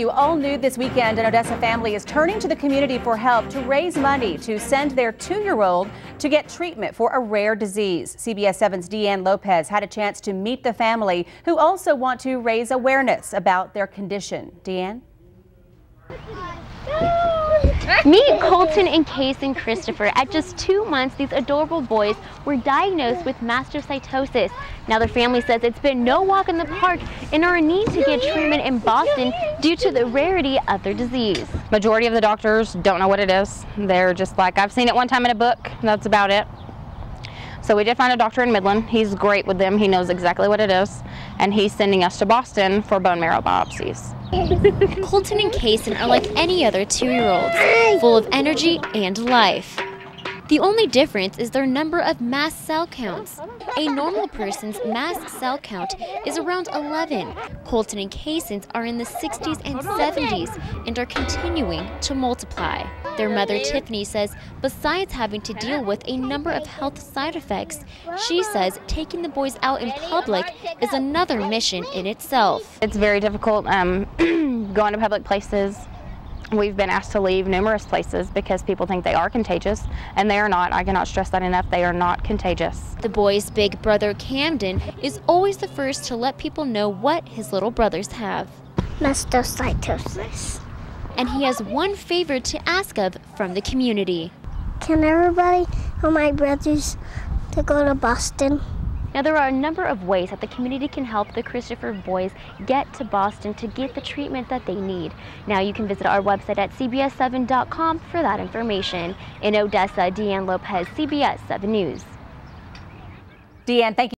rescue all new this weekend. An Odessa family is turning to the community for help to raise money to send their two-year-old to get treatment for a rare disease. CBS 7's DeAnn Lopez had a chance to meet the family who also want to raise awareness about their condition. DeAnn? Meet Colton and Kaysen Christopher. At just two months, these adorable boys were diagnosed with mastocytosis. Now their family says it's been no walk in the park and are in need to get treatment in Boston due to the rarity of their disease. Majority of the doctors don't know what it is. They're just like, I've seen it one time in a book, that's about it. So we did find a doctor in Midland. He's great with them. He knows exactly what it is. And he's sending us to Boston for bone marrow biopsies. Colton and Kaysen are like any other two-year-olds, full of energy and life. The only difference is their number of mast cell counts. A normal person's mast cell count is around 11. Colton and Kaysen's are in the 60s and 70s and are continuing to multiply. Their mother, Tiffany, says besides having to deal with a number of health side effects, she says taking the boys out in public is another mission in itself. It's very difficult um, going to public places, We've been asked to leave numerous places because people think they are contagious, and they are not. I cannot stress that enough. They are not contagious. The boy's big brother, Camden, is always the first to let people know what his little brothers have. Mastocytosis. And he has one favor to ask of from the community. Can everybody tell my brothers to go to Boston? Now, there are a number of ways that the community can help the Christopher boys get to Boston to get the treatment that they need. Now, you can visit our website at CBS7.com for that information. In Odessa, DeAnn Lopez, CBS 7 News. DeAnn, thank you.